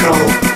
control.